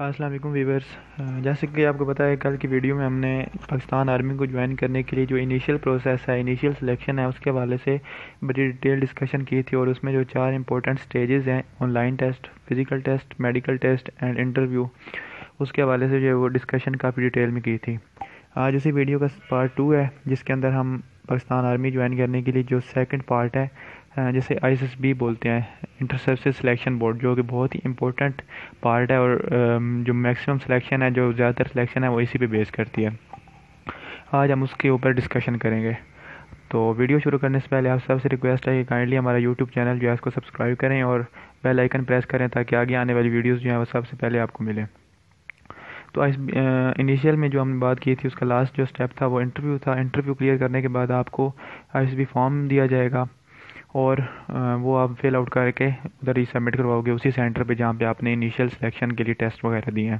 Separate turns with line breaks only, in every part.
السلام علیکم ویورس جیسے کہ آپ کو پتا ہے، کل کی ویڈیو میں ہم نے پاکستان آرمی کو جوائن کرنے کے لیے جو انیشیل پروسیس ہے انیشیل سلیکشن ہے، اس کے حوالے سے بڑی ڈیٹیل ڈسکشن کی تھی اور اس میں جو چار امپورٹنٹ سٹیجز ہیں online test physical test medical test and interview اس کے حوالے سے جو ہے وہ ڈسکشن کافی ڈیٹیل میں کی تھی۔ آج اسی ویڈیو کا پارٹ ٹو ہے، جس کے اندر ہم پاکستان آرمی جوائن کرنے کے لیے جو سیکنڈ پارٹ ہے جسے آئی ایس ایس بی بولتے ہیں انٹر سروسز سلیکشن بورڈ جو کہ بہت ہی امپورٹنٹ پارٹ ہے اور جو میکسیمم سلیکشن ہے، جو زیادہ تر سلیکشن ہے، وہ اسی پہ بیس کرتی ہے۔ آج ہم اس کے اوپر ڈسکشن کریں گے۔ تو ویڈیو شروع کرنے سے پہلے آپ سب سے ریکویسٹ ہے کہ کائنڈلی ہمارا یوٹیوب چینل جو ہے، اس کو سبسکرائب کریں اور بیل آئکن پریس کریں تاکہ آگے آنے والی ویڈیوز جو ہیں، وہ سب سے پہلے آپ کو ملیں۔ تو انیشیل میں جو ہم نے بات کی تھی، اس کا لاسٹ جو سٹیپ تھا، وہ انٹرویو تھا۔ انٹرویو کلیئر کرنے کے بعد آپ کو آئی ایس بی فارم دیا جائے گا۔ اور وہ آپ فل آؤٹ کر کے ادھر ہی سبمٹ کرواؤ گے اسی سینٹر پہ جہاں پہ آپ نے انیشیل سلیکشن کے لیے ٹیسٹ وغیرہ دیے ہیں۔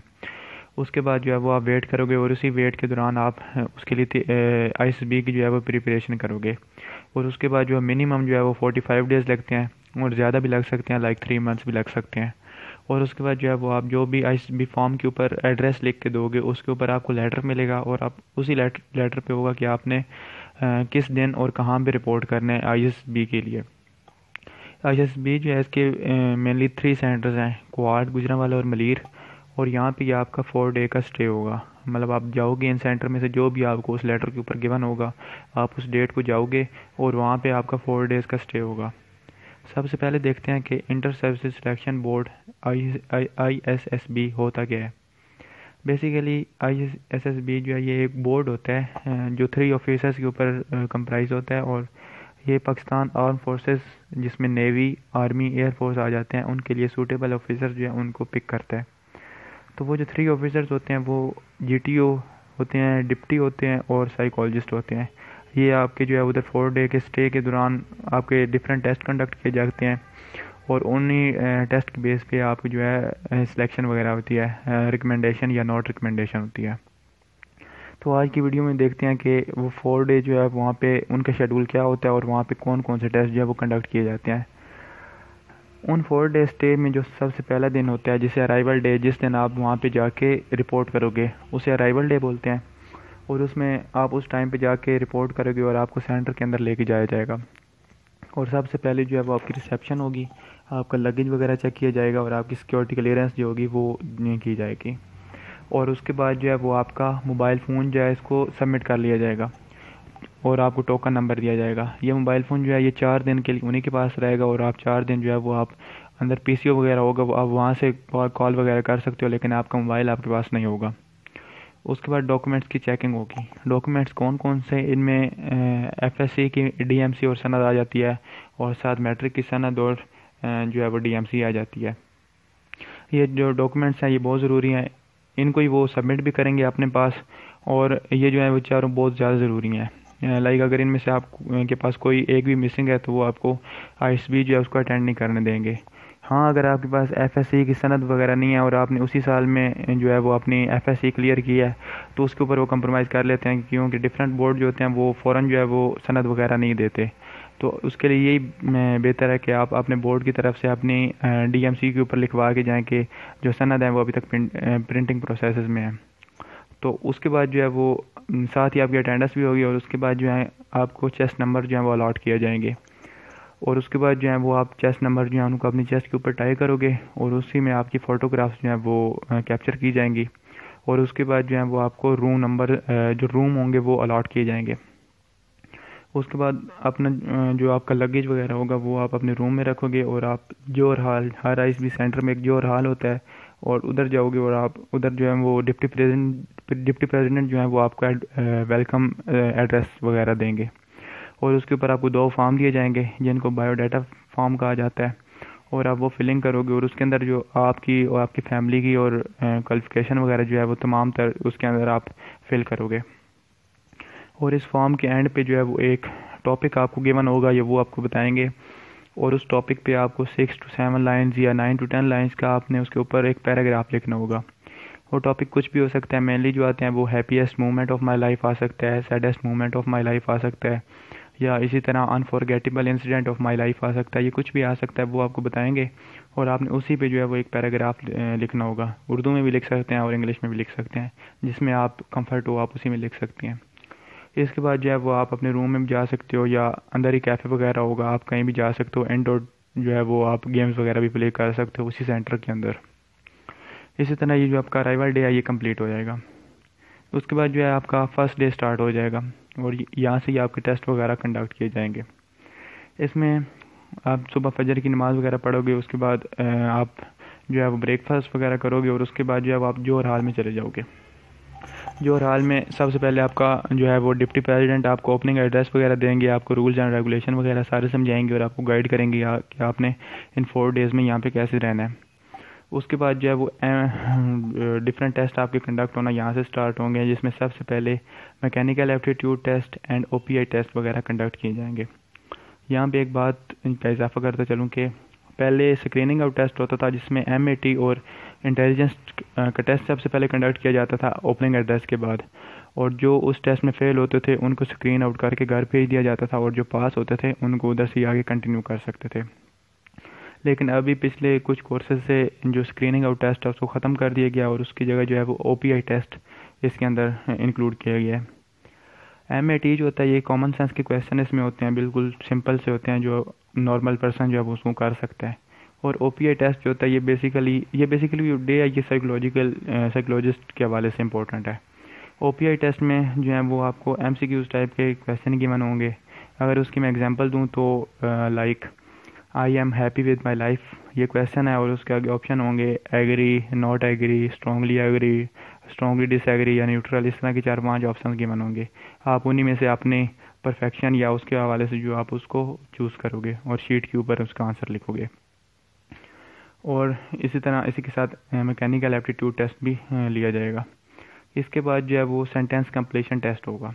اس کے بعد جو ہے وہ آپ ویٹ کرو گے اور اسی ویٹ کے دوران آپ اس کے لیے آئی ایس بی کی جو ہے وہ پریپریشن کرو گے۔ اور اس کے بعد جو ہے منیمم جو ہے وہ فورٹی فائیو ڈیز لگتے ہیں اور زیادہ بھی لگ سکتے ہیں لائک تھری منتھس بھی لگ سکتے ہیں۔ اور اس کے بعد جو ہے وہ آپ جو بھی آئی ایس بی فارم کے اوپر ایڈریس لکھ کے دو گے، اس کے اوپر آپ کو لیٹر ملے گا اور آپ اسی لیٹر پہ ہوگا کہ آپ نے کس دن اور کہاں پہ رپورٹ کرنا ہے آئی ایس بی کے لیے۔ آئی ایس بی جو ہے، اس کے مینلی تھری سینٹرز ہیں کوارڈ گجرا والا اور ملیر۔ اور یہاں پہ آپ کا فور ڈے کا اسٹے ہوگا۔ مطلب آپ جاؤ گے ان سینٹر میں سے، جو بھی آپ کو اس لیٹر کے اوپر گون ہوگا، آپ اس ڈیٹ کو جاؤ گے اور وہاں پہ آپ کا فور ڈیز کا اسٹے ہوگا۔ سب سے پہلے دیکھتے ہیں کہ inter services selection board I I S S B ہوتا کیا ہے۔ Basically I S S B جو ہے، یہ ایک بورڈ ہوتا ہے جو تھری آفیسرس کے اوپر کمپرائز ہوتا ہے اور یہ پاکستان آرم فورسز جس میں نیوی آرمی ایئر فورس آ جاتے ہیں، ان کے لیے سوٹیبل آفیسر جو ہیں، ان کو پک کرتا ہے۔ تو وہ جو تھری آفیسرز ہوتے ہیں، وہ جی ٹی او ہوتے ہیں ڈپٹی ہوتے ہیں اور سائیکالوجسٹ ہوتے ہیں۔ یہ آپ کے جو ہے، ادھر فور ڈے کے اسٹے کے دوران آپ کے ڈفرینٹ ٹیسٹ کنڈکٹ کیے جاتے ہیں۔ اور انہی ٹیسٹ کے بیس پہ آپ جو ہے eh, سلیکشن وغیرہ ہوتی ہے eh, ریکمنڈیشن یا ناٹ ریکمنڈیشن ہوتی ہے۔ تو آج کی ویڈیو میں دیکھتے ہیں کہ وہ فور ڈے جو ہے وہاں پہ ان کا شیڈول کیا ہوتا ہے اور وہاں پہ کون کون سے ٹیسٹ جو ہے وہ کنڈکٹ کیے جاتے ہیں۔ ان فور ڈے اسٹے میں جو سب سے پہلا دن ہوتا ہے، جسے ارائیول ڈے جس دن آپ وہاں پہ جا کے رپورٹ کرو گے، اسے ارائیول ڈے بولتے ہیں۔ اور اس میں آپ اس ٹائم پہ جا کے رپورٹ کرو گے اور آپ کو سینٹر کے اندر لے کے جایا جائے گا۔ اور سب سے پہلے جو ہے وہ آپ کی ریسیپشن ہوگی۔ آپ کا لگیج وغیرہ چیک کیا جائے گا اور آپ کی سیکورٹی کلیئرنس جو ہوگی وہ کی جائے گی۔ اور اس کے بعد جو ہے وہ آپ کا موبائل فون جو ہے اس کو سبمٹ کر لیا جائے گا اور آپ کو ٹوکن نمبر دیا جائے گا۔ یہ موبائل فون جو ہے یہ چار دن کے لیے انہیں کے پاس رہے گا اور آپ چار دن جو ہے وہ آپ اندر پی سی او وغیرہ ہوگا، وہ آپ وہاں سے کال وغیرہ کر سکتے ہو، لیکن آپ کا موبائل آپ کے پاس نہیں ہوگا۔ اس کے بعد ڈاکومنٹس کی چیکنگ ہوگی۔ ڈاکومنٹس کون کون سے؟ ان میں ایف ایس سی کی ڈی ایم سی اور سند آ جاتی ہے اور ساتھ میٹرک کی سند اور جو ہے وہ ڈی ایم سی آ جاتی ہے۔ یہ جو ڈاکومنٹس ہیں یہ بہت ضروری ہیں۔ ان کو ہی وہ سبمٹ بھی کریں گے اپنے پاس اور یہ جو ہے وہ چاروں بہت زیادہ ضروری ہیں۔ uh, لائک اگر ان میں سے آپ کے پاس کوئی ایک بھی مسنگ ہے تو وہ آپ کو آئی ایس بی جو ہے اس کو اٹینڈ نہیں کرنے دیں گے۔ ہاں اگر آپ کے پاس ایف ایس سی کی صنعت وغیرہ نہیں ہے اور آپ نے اسی سال میں جو ہے وہ اپنی ایف ایس سی کلیئر کی ہے، تو اس کے اوپر وہ کمپرومائز کر لیتے ہیں کیونکہ ڈفرینٹ بورڈ جو ہوتے ہیں وہ فوراً جو ہے وہ صنعت وغیرہ نہیں دیتے۔ تو اس کے لیے یہی بہتر ہے کہ آپ اپنے بورڈ کی طرف سے اپنی ڈی ایم سی کے اوپر لکھوا کے جائیں کہ جو سند ہیں وہ ابھی تک پرنٹنگ پروسیسز میں ہیں۔ تو اس کے بعد جو ہے وہ ساتھ ہی آپ کی اٹینڈنس بھی ہوگی اور اس کے بعد جو ہے آپ کو چیسٹ نمبر جو ہیں وہ الاٹ کیا جائیں گے۔ اور اس کے بعد جو ہے وہ آپ چیسٹ نمبر جو ہے ان کو اپنی چیسٹ کے اوپر ٹائی کرو گے اور اسی میں آپ کی فوٹوگرافس جو ہیں وہ کیپچر کی جائیں گی۔ اور اس کے بعد جو ہے وہ آپ کو روم نمبر جو روم ہوں گے وہ الاٹ کیے جائیں گے۔ اس کے بعد اپنا جو آپ کا لگیج وغیرہ ہوگا، وہ آپ اپنے روم میں رکھو گے اور آپ جو حال، ہر آئس بھی سینٹر میں ایک جو حال ہوتا ہے اور ادھر جاؤ گے اور آپ ادھر جو ہے وہ ڈپٹی پریزیڈنٹ ڈپٹی پریزیڈنٹ جو ہے وہ آپ کو ویلکم ایڈریس وغیرہ دیں گے۔ اور اس کے اوپر آپ کو دو فارم دیے جائیں گے، جن کو بایو ڈیٹا فارم کہا جاتا ہے۔ اور آپ وہ فلنگ کرو گے اور اس کے اندر جو آپ کی اور آپ کی فیملی کی اور کوالیفکیشن وغیرہ جو ہے وہ تمام تر اس کے اندر آپ فل کرو گے۔ اور اس فارم کے اینڈ پہ جو ہے وہ ایک ٹاپک آپ کو گیون ہوگا یا وہ آپ کو بتائیں گے۔ اور اس ٹاپک پہ آپ کو سکس ٹو سیون لائنز یا نائن ٹو ٹین لائنز کا آپ نے اس کے اوپر ایک پیراگراف لکھنا ہوگا۔ وہ ٹاپک کچھ بھی ہو سکتا ہے مینلی جو آتے ہیں وہ happiest moment of my life آ سکتا ہے saddest moment of my life آ سکتا ہے، یا اسی طرح unforgettable incident of my life آ سکتا ہے، یہ کچھ بھی آ سکتا ہے، وہ آپ کو بتائیں گے۔ اور آپ نے اسی پہ جو ہے وہ ایک پیراگراف لکھنا ہوگا۔ اردو میں بھی لکھ سکتے ہیں اور انگلش میں بھی لکھ سکتے ہیں، جس میں آپ کمفرٹ ہو، آپ اسی میں لکھ سکتے ہیں۔ اس کے بعد جو ہے وہ آپ اپنے روم میں بھی جا سکتے ہو یا اندر ہی کیفے وغیرہ ہوگا، آپ کہیں بھی جا سکتے ہو انڈور جو ہے وہ آپ گیمز وغیرہ بھی پلے کر سکتے ہو اسی سینٹر کے اندر۔ اسی طرح یہ جو آپ کا ارائیول ڈے ہے، یہ کمپلیٹ ہو جائے گا۔ اس کے بعد جو ہے آپ کا فرسٹ ڈے اسٹارٹ ہو جائے گا اور یہاں سے ہی آپ کے ٹیسٹ وغیرہ کنڈکٹ کیے جائیں گے۔ اس میں آپ صبح فجر کی نماز وغیرہ پڑھو گے، اس کے بعد آپ جو ہے وہ بریک فاسٹ وغیرہ کرو گے اور اس کے بعد جو ہے وہ آپ جوہر حال میں چلے جاؤ گے۔ جوہر حال میں سب سے پہلے آپ کا جو ہے وہ ڈپٹی پریزیڈنٹ آپ کو اوپننگ ایڈریس وغیرہ دیں گے، آپ کو رولز اینڈ ریگولیشن وغیرہ سارے سمجھائیں گے اور آپ کو گائیڈ کریں گے کہ آپ نے ان فور ڈیز میں یہاں پہ کیسے رہنا ہے۔ اس کے بعد جو ہے وہ ڈفرینٹ ٹیسٹ آپ کے کنڈکٹ ہونا یہاں سے سٹارٹ ہوں گے، جس میں سب سے پہلے mechanical aptitude test and O P I test وغیرہ کنڈکٹ کیے جائیں گے۔ یہاں پہ ایک بات کا اضافہ کرتا چلوں کہ پہلے اسکریننگ آؤٹ ٹیسٹ ہوتا تھا جس میں ایم اے ٹی اور انٹیلیجنس کا ٹیسٹ سب سے پہلے کنڈکٹ کیا جاتا تھا اوپننگ ایڈریس کے بعد۔ اور جو اس ٹیسٹ میں فیل ہوتے تھے، ان کو اسکرین آؤٹ کر کے گھر بھیج دیا جاتا تھا اور جو پاس ہوتے تھے، ان کو ادھر سے آگے کنٹینیو کر سکتے تھے۔ لیکن ابھی پچھلے کچھ کورسز سے جو اسکریننگ آؤٹ ٹیسٹ ہے، اس کو ختم کر دیا گیا اور اس کی جگہ جو ہے وہ او پی آئی ٹیسٹ اس کے اندر انکلوڈ کیا گیا ہے۔ ایم اے ٹی جو ہوتا ہے، یہ کامن سینس کے کویشچن اس میں ہوتے ہیں، بالکل سمپل سے ہوتے ہیں، جو نارمل پرسن جو ہے وہ اس کو کر سکتا ہے۔ اور او پی آئی ٹیسٹ جو ہوتا ہے، یہ بیسیکلی یہ بیسیکلی ڈے ہے، یہ سائیکولوجیکل سائیکولوجسٹ uh, کے حوالے سے امپورٹنٹ ہے۔ او پی آئی ٹیسٹ میں جو ہے، وہ آپ کو ایم سی کیوز ٹائپ کے کویشچن گیون ہوں گے۔ اگر اس کی میں ایگزامپل دوں تو like I am happy with my life یہ کویشچن ہے اور اس کے آگے آپشن ہوں گے agree not agree strongly agree strongly disagree یا نیوٹرل اس طرح کے چار پانچ آپشن گیون ہوں گے۔ آپ انہی میں سے اپنے پرفیکشن یا اس کے حوالے سے جو آپ اس کو چوز کرو گے اور شیٹ کے اوپر اس کا آنسر لکھو گے۔ اور اسی طرح اسی کے ساتھ میکینیکل ایپٹیٹیوڈ ٹیسٹ بھی لیا جائے گا۔ اس کے بعد جو ہے وہ سینٹینس کمپلیشن ٹیسٹ ہوگا۔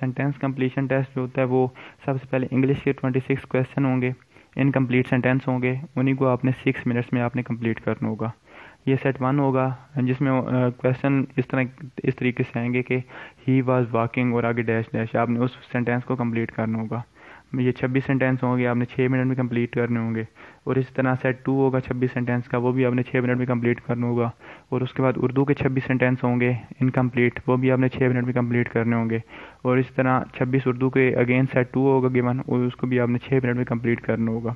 سینٹینس کمپلیشن ٹیسٹ جو ہوتا ہے وہ سب سے پہلے انگلش کے ٹوئنٹی سکس کویشچن ہوں گے۔ انکمپلیٹ سینٹینس ہوں گے۔ انہیں کو آپ نے سکس منٹس میں آپ نے کمپلیٹ کرنا ہوگا۔ یہ سیٹ ون ہوگا، جس میں کویشچن اس طرح، اس طریقے سے آئیں گے کہ ہی واز واکنگ اور آگے ڈیش ڈیش آپ نے اس سینٹینس کو کمپلیٹ کرنا ہوگا۔ یہ چھبیس سینٹینس ہوں گے، آپ نے چھ منٹ میں کمپلیٹ کرنے ہوں گے۔ اور اس طرح سیٹ ٹو ہوگا چھبیس سینٹینس کا، وہ بھی آپ نے چھ منٹ میں کمپلیٹ کرنا ہوگا۔ اور اس کے بعد اردو کے چھبیس سینٹینس ہوں گے انکمپلیٹ وہ بھی آپ نے چھ منٹ میں کمپلیٹ کرنے ہوں گے۔ اور اس طرح چھبیس اردو کے اگین سیٹ ٹو ہوگا گیون اور اس کو بھی آپ نے چھ منٹ میں کمپلیٹ کرنا ہوگا۔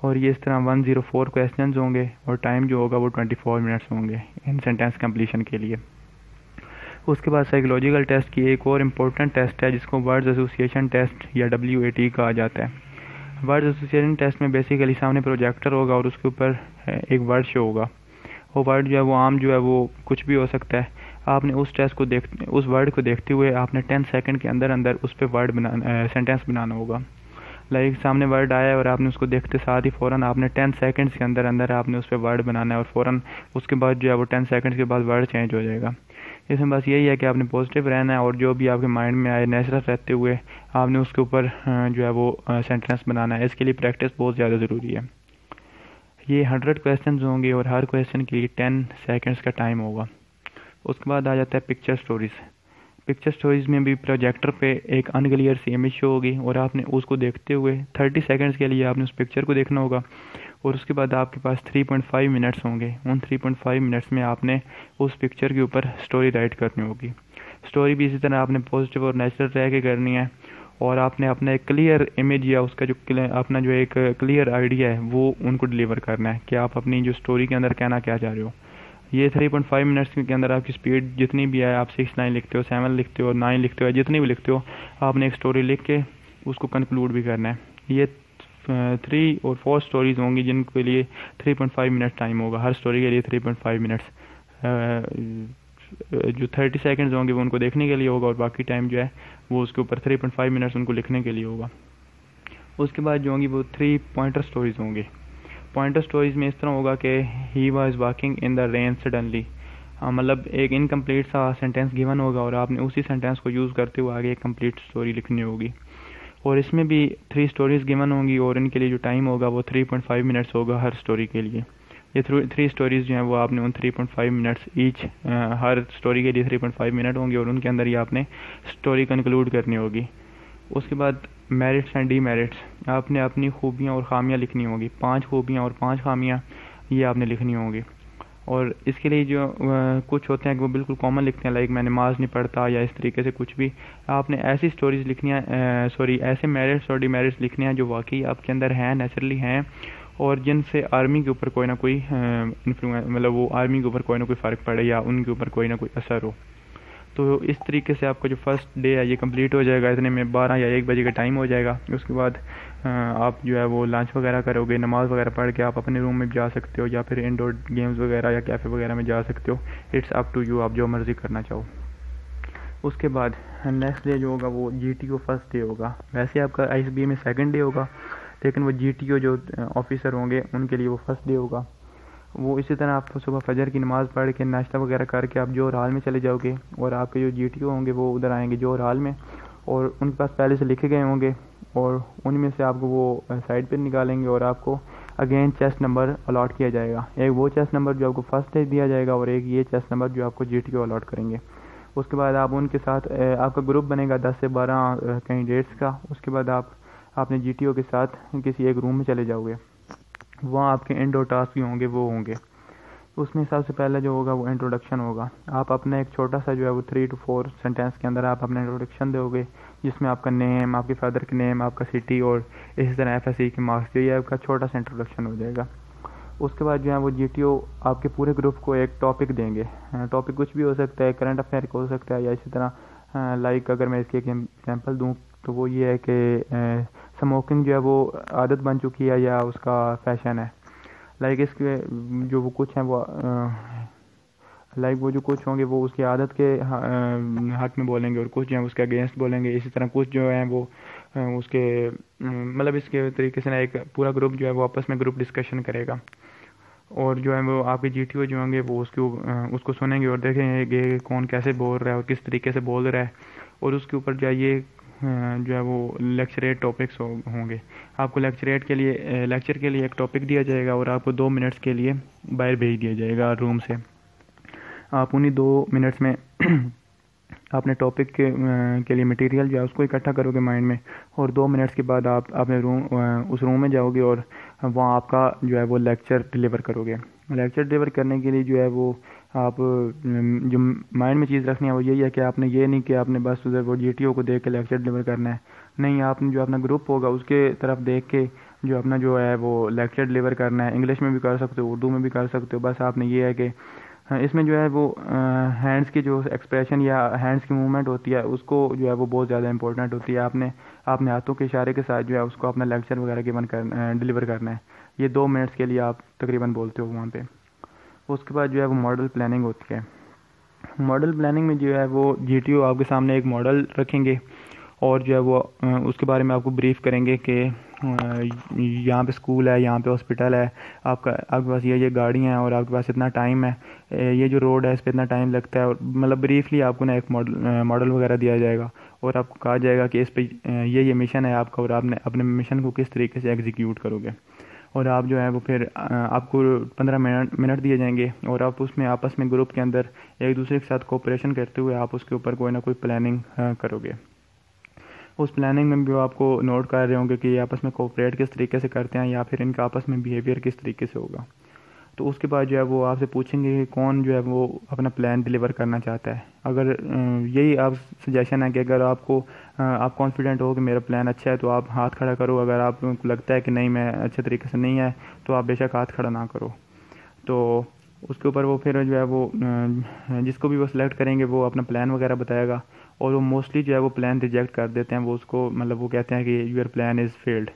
اور یہ اس طرح ون زیرو فور کویشچنز ہوں گے، اور ٹائم جو ہوگا وہ ٹوئنٹی فور منٹس ہوں گے ان سینٹینس کمپلیشن کے لیے۔ اس کے بعد سائیکلوجیکل ٹیسٹ کی ایک اور امپورٹنٹ ٹیسٹ ہے، جس کو ورڈز ایسوسیشن ٹیسٹ یا ڈبلیو اے ٹی کہا جاتا ہے۔ ورڈز ایسوسیشن ٹیسٹ میں بیسیکلی سامنے پروجیکٹر ہوگا اور اس کے اوپر ایک ورڈ شو ہوگا۔ وہ ورڈ جو ہے، وہ عام جو ہے، وہ کچھ بھی ہو سکتا ہے۔ آپ نے اس ٹیسٹ کو دیکھ، اس ورڈ کو دیکھتے ہوئے آپ نے ٹین سیکنڈ کے اندر اندر اس پہ ورڈ بنانا سینٹینس بنانا ہوگا۔ لائک سامنے ورڈ آیا اور آپ نے اس کو دیکھتے ساتھ ہی فوراً آپ نے ٹین سیکنڈس کے اندر اندر آپ نے اس پہ ورڈ بنانا ہے اور فوراً اس کے بعد جو ہے، وہ ٹین سیکنڈس کے بعد ورڈ چینج ہو جائے گا۔ اس میں بس یہی ہے کہ آپ نے پازیٹیو رہنا ہے اور جو بھی آپ کے مائنڈ میں آئے نیچرل رہتے ہوئے، آپ نے اس کے اوپر جو ہے وہ سینٹینس بنانا ہے۔ اس کے لیے پریکٹس بہت زیادہ ضروری ہے۔ یہ ہنڈریڈ کویشچنز ہوں گے اور ہر کویشچن کے لیے ٹین سیکنڈس کا ٹائم ہوگا۔ اس کے بعد آ جاتا ہے پکچر سٹوریز پکچر سٹوریز میں بھی پروجیکٹر پہ ایک ان کلیئر سی امیج شو ہوگی اور آپ نے اس کو دیکھتے ہوئے تھرٹی سیکنڈس کے لیے آپ نے اس پکچر کو دیکھنا ہوگا۔ اور اس کے بعد آپ کے پاس تھری پوائنٹ فائیو منٹس ہوں گے۔ ان تھری پوائنٹ فائیو منٹس میں آپ نے اس پکچر کے اوپر اسٹوری رائٹ کرنی ہوگی۔ اسٹوری بھی اسی طرح آپ نے پازیٹیو اور نیچرل رہ کے کرنی ہے اور آپ نے اپنا ایک کلیئر امیج یا اس کا جو اپنا جو ایک کلیئر آئیڈیا ہے، وہ ان کو ڈلیور کرنا ہے کہ آپ اپنی جو اسٹوری کے اندر کہنا کیا چاہ رہے ہو۔ یہ تھری پوائنٹ فائیو منٹس کے اندر آپ کی اسپیڈ جتنی بھی ہے، آپ سکس نائن لکھتے ہو سیون لکھتے ہو نائن لکھتے ہو جتنی بھی لکھتے ہو، آپ نے ایک اسٹوری لکھ کے اس کو کنکلوڈ بھی کرنا ہے۔ یہ تھری اور فور اسٹوریز ہوں گی جن کے لیے three point five minute time ہوگا۔ ہر اسٹوری کے لیے تھری پوائنٹ فائیو منٹس جو تھرٹی سیکنڈز ہوں گے وہ ان کو دیکھنے کے لیے ہوگا اور باقی ٹائم جو ہے وہ اس کے اوپر تھری پوائنٹ فائیو منٹس ان کو لکھنے کے لیے ہوگا۔ اس کے بعد جو ہوں گی وہ تھری پوائنٹر اسٹوریز ہوں گے۔ پوائنٹر اسٹوریز میں اس طرح ہوگا کہ he was walking in the rain suddenly مطلب ایک انکمپلیٹ سا سینٹینس گیون ہوگا اور آپ نے اسی سینٹینس کو یوز کرتے ہوئے آگے ایک کمپلیٹ اسٹوری لکھنی ہوگی۔ اور اس میں بھی تھری اسٹوریز گیون ہوں گی اور ان کے لیے جو ٹائم ہوگا وہ تھری پوائنٹ فائیو منٹس ہوگا ہر اسٹوری کے لیے. یہ تھری اسٹوریز جو ہیں وہ آپ نے in three point five minutes each Hare story کے لیے تھری پوائنٹ فائیو منٹ ہوں گے اور ان کے اندر ہی آپ نے اسٹوری کنکلوڈ کرنی ہوگی. اس کے بعد میرٹس اینڈ ڈی میرٹس آپ نے اپنی خوبیاں اور خامیاں لکھنی ہوں گی. پانچ خوبیاں اور پانچ خامیاں یہ آپ نے لکھنی ہوں گی. اور اس کے لیے جو کچھ ہوتے ہیں کہ وہ بالکل کامن لکھتے ہیں لائک میں نماز نہیں پڑھتا یا اس طریقے سے کچھ بھی۔ آپ نے ایسی سٹوریز لکھنی ہیں سوری ایسے میرٹس اور ڈی میرٹس لکھنے ہیں جو واقعی آپ کے اندر ہیں نیچرلی ہیں۔ اور جن سے آرمی کے اوپر کوئی نہ کوئی انفلوئن مطلب وہ آرمی کے اوپر کوئی نہ کوئی فرق پڑے یا ان کے اوپر کوئی نہ کوئی اثر ہو۔ تو اس طریقے سے آپ کا جو فرسٹ ڈے ہے، یہ کمپلیٹ ہو جائے گا۔ اتنے میں بارہ یا ایک بجے کا ٹائم ہو جائے گا۔ اس کے بعد ہاں، آپ جو ہے وہ لنچ وغیرہ کرو گے، نماز وغیرہ پڑھ کے آپ اپنے روم میں جا سکتے ہو یا پھر انڈور گیمز وغیرہ یا کیفے وغیرہ میں جا سکتے ہو۔ اٹس اپ ٹو یو آپ جو مرضی کرنا چاہو۔ اس کے بعد نیکسٹ ڈے جو ہوگا وہ G T O first day ہوگا۔ ویسے آپ کا آئی ایس بی میں سیکنڈ ڈے ہوگا، لیکن وہ جی ٹی او جو آفیسر ہوں گے، ان کے لیے وہ فرسٹ ڈے ہوگا۔ وہ اسی طرح آپ صبح فجر کی نماز پڑھ کے ناشتہ وغیرہ کر کے آپ جوہر حال میں چلے جاؤ گے اور آپ کے جو جی ٹی او ہوں گے وہ ادھر آئیں گے جوہر حال میں اور ان کے پاس پہلے سے لکھے گئے ہوں گے۔ اور ان میں سے آپ کو وہ سائڈ پہ نکالیں گے اور آپ کو اگین چیسٹ نمبر الاٹ کیا جائے گا۔ ایک وہ چیسٹ نمبر جو آپ کو فرسٹ دیا جائے گا اور ایک یہ چیسٹ نمبر جو آپ کو جی ٹی او الاٹ کریں گے۔ اس کے بعد آپ ان کے ساتھ آپ کا گروپ بنے گا دس سے بارہ کینڈیڈیٹس کا۔ اس کے بعد آپ آپ نے جی ٹی او کے ساتھ کسی ایک روم میں چلے جاؤ گے وہاں آپ کے انڈور ٹاسک بھی ہوں گے وہ ہوں گے۔ اس میں سب سے پہلے جو ہوگا وہ انٹروڈکشن ہوگا۔ آپ اپنا ایک چھوٹا سا جو ہے وہ تھری ٹو فور سینٹینس کے اندر آپ اپنا انٹروڈکشن دو گے۔ جس میں آپ کا نیم آپ کے فادر کا نیم آپ کا سٹی اور اسی طرح ایف ایس سی کے مارکس جو یہ آپ کا چھوٹا سا انٹروڈکشن ہو جائے گا۔ اس کے بعد جو ہے وہ جی ٹی او آپ کے پورے گروپ کو ایک ٹاپک دیں گے۔ ہاں، ٹاپک کچھ بھی ہو سکتا ہے کرنٹ افیئر ہو سکتا ہے یا اسی طرح ہاں، لائک اگر میں اس کی ایک ایگزامپل دوں تو وہ یہ ہے کہ اسموکنگ جو ہے وہ عادت بن چکی ہے یا اس کا فیشن ہے۔ لائک اس کے جو وہ کچھ ہیں وہ لائک وہ جو کچھ ہوں گے وہ اس کی عادت کے حق میں بولیں گے اور کچھ جو ہیں اس کے اگینسٹ بولیں گے. اسی طرح کچھ جو ہیں وہ اس کے مطلب اس کے طریقے سے نا ایک پورا گروپ جو ہے وہ آپس میں گروپ ڈسکشن کرے گا. اور جو ہے وہ آپ کے جی ٹی او جو ہوں گے وہ اس کو اس کو سنیں گے اور دیکھیں گے کون کیسے بول رہا ہے اور کس طریقے سے بول رہا ہے. اور اس کے اوپر جائیے جو ہے وہ لیکچریٹ ٹاپکس ہوں گے. آپ کو لیکچریٹ کے لیے لیکچر کے لیے ایک ٹاپک دیا جائے گا اور آپ کو دو منٹس کے لیے باہر بھیج دیا جائے گا روم سے. آپ انہیں دو منٹس میں اپنے ٹاپک کے کے لیے مٹیریل جو ہے اس کو اکٹھا کرو گے مائنڈ میں اور دو منٹس کے بعد آپ اپنے روم اس روم میں جاؤ گے اور وہاں آپ کا جو ہے وہ لیکچر ڈلیور کرو گے لیکچر ڈلیور کرنے کے لیے جو ہے وہ آپ جو مائنڈ میں چیز رکھنی ہے وہ یہی ہے کہ آپ نے یہ نہیں کہ آپ نے بس ادھر وہ جی ٹی او کو دیکھ کے لیکچر ڈلیور کرنا ہے۔ نہیں، آپ نے جو اپنا گروپ ہوگا اس کے طرف دیکھ کے جو اپنا جو ہے وہ لیکچر ڈلیور کرنا ہے۔ انگلش میں بھی کر سکتے ہو، اردو میں بھی کر سکتے ہو۔ بس آپ نے یہ ہے کہ ہاں، اس میں جو ہے وہ ہینڈس کی جو ایکسپریشن یا ہینڈس کی موومنٹ ہوتی ہے، اس کو جو ہے وہ بہت زیادہ امپورٹنٹ ہوتی ہے۔ آپ نے آپ نے ہاتھوں کے اشارے کے ساتھ جو ہے اس کو اپنا لیکچر وغیرہ گیون کرنا ڈلیور کرنا ہے۔ یہ دو منٹس کے لیے آپ تقریباً بولتے ہو وہاں پہ۔ اس کے بعد جو ہے وہ ماڈل پلاننگ ہوتی ہے۔ ماڈل پلاننگ میں جو ہے وہ جی ٹی او آپ کے سامنے ایک ماڈل رکھیں گے۔ اور جو ہے وہ اس کے بارے میں آپ کو بریف کریں گے کہ یہاں پہ اسکول ہے، یہاں پہ ہاسپٹل ہے، آپ کا، آپ کے پاس یہ یہ گاڑیاں ہیں اور آپ کے پاس اتنا ٹائم ہے یہ جو روڈ ہے اس پہ اتنا ٹائم لگتا ہے اور مطلب بریفلی آپ کو نا ایک ماڈل ماڈل وغیرہ دیا جائے گا اور آپ کو کہا جائے گا کہ اس پہ یہ یہ مشن ہے آپ کا اور آپ نے اپنے مشن کو کس طریقے سے ایگزیکیوٹ کرو گے۔ اور آپ جو ہے وہ پھر آپ کو پندرہ منٹ منٹ دیے جائیں گے اور آپ اس میں آپس میں گروپ کے اندر ایک دوسرے کے ساتھ کوپریشن کرتے ہوئے آپ اس کے اوپر کوئی نہ کوئی پلاننگ کرو گے۔ اس پلاننگ میں بھی آپ کو نوٹ کر رہے ہوں گے کہ یہ آپس میں کوپریٹ کس طریقے سے کرتے ہیں یا پھر ان کا آپس میں بیہیویئر کس طریقے سے ہوگا۔ تو اس کے بعد جو ہے وہ آپ سے پوچھیں گے کہ کون جو ہے وہ اپنا پلان ڈلیور کرنا چاہتا ہے۔ اگر یہی آپ سجیشن ہے کہ اگر آپ کو آپ کانفیڈنٹ ہو کہ میرا پلان اچھا ہے تو آپ ہاتھ کھڑا کرو۔ اگر آپ کو لگتا ہے کہ نہیں میں اچھے طریقے سے نہیں ہے تو آپ بے شک ہاتھ کھڑا نہ کرو۔ تو اس کے اوپر وہ پھر جو ہے وہ جس کو بھی وہ سلیکٹ کریں گے، وہ اپنا پلان وغیرہ بتائے گا اور وہ موسٹلی جو ہے وہ پلان ریجیکٹ کر دیتے ہیں، وہ اس کو مطلب وہ کہتے ہیں کہ یور پلان از فیلڈ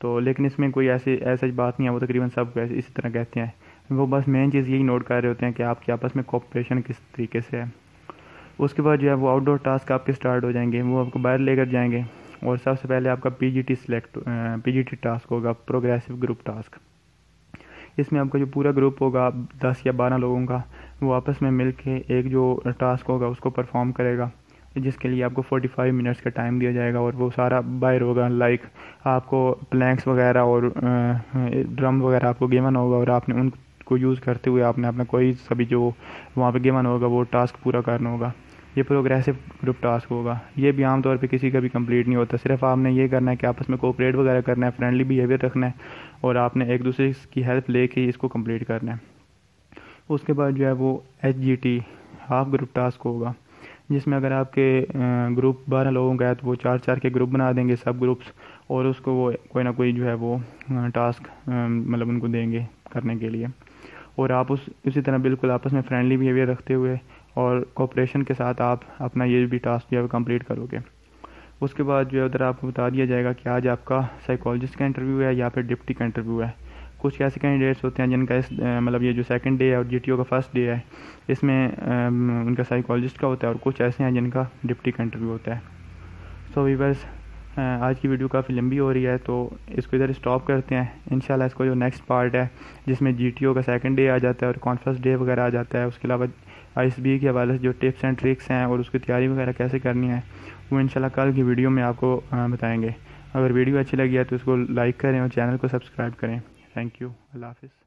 تو لیکن اس میں کوئی ایسی ایسا بات نہیں ہے، وہ تقریباً سب کو اسی طرح کہتے ہیں۔ وہ بس مین چیز یہی نوٹ کر رہے ہوتے ہیں کہ آپ کے آپس میں کوپریشن کس طریقے سے ہے۔ اس کے بعد جو ہے وہ آؤٹ ڈور ٹاسک آپ کے اسٹارٹ ہو جائیں گے، وہ آپ کو باہر لے کر جائیں گے اور سب سے پہلے آپ کا P G T select P G T task ہوگا پروگریسو گروپ ٹاسک اس میں آپ کا جو پورا گروپ ہوگا دس یا بارہ لوگوں کا، وہ آپس میں مل کے ایک جو ٹاسک ہوگا، اس کو پرفارم کرے گا، جس کے لیے آپ کو فورٹی فائیو منٹس کا ٹائم دیا جائے گا اور وہ سارا باہر ہوگا لائک آپ کو پلینکس وغیرہ اور ڈرم وغیرہ آپ کو گیون ہوگا اور آپ نے ان کو یوز کرتے ہوئے آپ نے اپنا کوئی سبھی جو وہاں پہ گیون ہوگا، وہ ٹاسک پورا کرنا ہوگا۔ یہ پروگریسو گروپ ٹاسک ہوگا۔ یہ بھی عام طور پہ کسی کا بھی کمپلیٹ نہیں ہوتا، صرف آپ نے یہ کرنا ہے کہ آپس میں کوپریٹ وغیرہ کرنا ہے فرینڈلی بیہیویئر رکھنا ہے۔ اور آپ نے ایک دوسرے کی ہیلپ لے کے اس کو کمپلیٹ کرنا ہے۔ اس کے بعد جو ہے وہ H G T half group task ہوگا، جس میں اگر آپ کے گروپ بارہ لوگوں کا ہے تو وہ چار چار کے گروپ بنا دیں گے سب گروپس اور اس کو وہ کوئی نہ کوئی جو ہے وہ ٹاسک مطلب ان کو دیں گے کرنے کے لیے۔ اور آپ اس، اسی طرح بالکل آپس میں فرینڈلی بیہیویئر رکھتے ہوئے اور کوپریشن کے ساتھ آپ اپنا یہ بھی ٹاسک جو ہے وہ کمپلیٹ کرو گے۔ اس کے بعد جو ہے ادھر آپ کو بتا دیا جائے گا کہ آج آپ کا سائیکالوجسٹ کا انٹرویو ہے یا پھر ڈپٹی کا انٹرویو ہے۔ کچھ ایسے کینڈیڈیٹس ہوتے ہیں جن کا اس مطلب یہ جو سیکنڈ ڈے ہے اور جی ٹی او کا فرسٹ ڈے ہے، اس میں ان کا سائیکالوجسٹ کا ہوتا ہے اور کچھ ایسے ہیں جن کا ڈپٹی کا انٹرویو ہوتا ہے۔ سو ویورس آج کی ویڈیو کافی لمبی ہو رہی ہے تو اس کو ادھر اسٹاپ کرتے ہیں۔ انشاءاللہ اس کو جو نیکسٹ پارٹ ہے، جس میں جی ٹی او کا سیکنڈ ڈے آ جاتا ہے اور کانفرنس ڈے وغیرہ آ جاتا ہے، اس کے علاوہ آئی ایس بی کے حوالے سے جو ٹپس اینڈ ٹرکس ہیں اور اس کی تیاری وغیرہ کیسے کرنی ہے، وہ انشاءاللہ کل کی ویڈیو میں آپ کو بتائیں گے۔ اگر ویڈیو اچھی لگی ہے تو اس کو لائک کریں اور چینل کو سبسکرائب کریں۔ تھینک یو اللہ حافظ۔